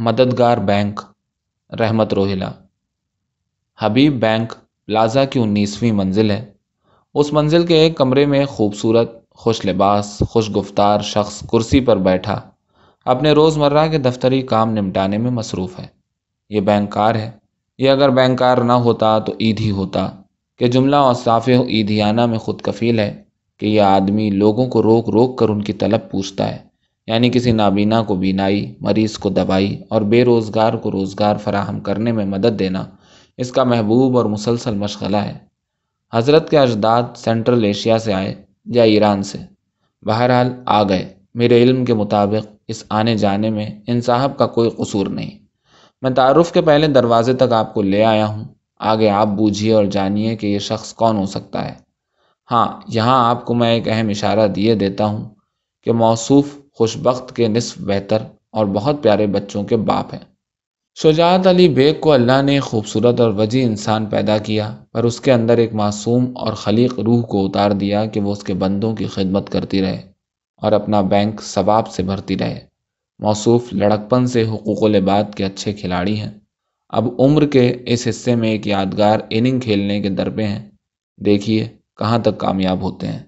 مددگار بینک، رحمت روہلا حبیب bank plaza کی انیسویں منزل ہے۔ اس منزل کے ایک کمرے میں خوبصورت، خوش لباس، خوش گفتار شخص کرسی پر بیٹھا، اپنے روز مرہ کے دفتری کام نمٹانے میں مصروف ہے۔ یہ بینکار ہے۔ یہ اگر بینکار نہ ہوتا تو عید ہی ہوتا۔ کہ جملہ اور صاف عیدیانہ میں خود کفیل ہے کہ یہ آدمی لوگوں کو روک روک کر ان کی طلب پوچھتا ہے۔ یعنی کسی نابینا کو بینائی، مریض کو دوائی اور بے روزگار کو روزگار فراہم کرنے میں مدد دینا اس کا محبوب اور مسلسل مشغلہ ہے۔ حضرت کے اجداد سینٹرل ایشیا سے آئے یا ایران سے۔ بہرحال آ گئے۔ میرے علم کے مطابق اس آنے جانے میں ان صاحب کا کوئی قصور نہیں۔ میں تعارف کے پہلے دروازے تک آپ کو لے آیا ہوں۔ آگے آپ بوجھیے اور جانیے کہ یہ شخص کون ہو سکتا ہے۔ ہاں یہاں آپ کو میں ایک اہم اشارہ دیے دیتا ہوں کہ موصوف خوش بخت کے نصف بہتر اور بہت پیارے بچوں کے باپ ہیں۔ شجاعت علی بیگ کو اللہ نے خوبصورت اور وجی انسان پیدا کیا، پر اس کے اندر ایک معصوم اور خلیق روح کو اتار دیا کہ وہ اس کے بندوں کی خدمت کرتی رہے اور اپنا بینک ثواب سے بھرتی رہے۔ موصوف لڑکپن سے حقوق و لباد کے اچھے کھلاڑی ہیں۔ اب عمر کے اس حصے میں ایک یادگار اننگ کھیلنے کے دربے ہیں۔ دیکھیے کہاں تک کامیاب ہوتے ہیں۔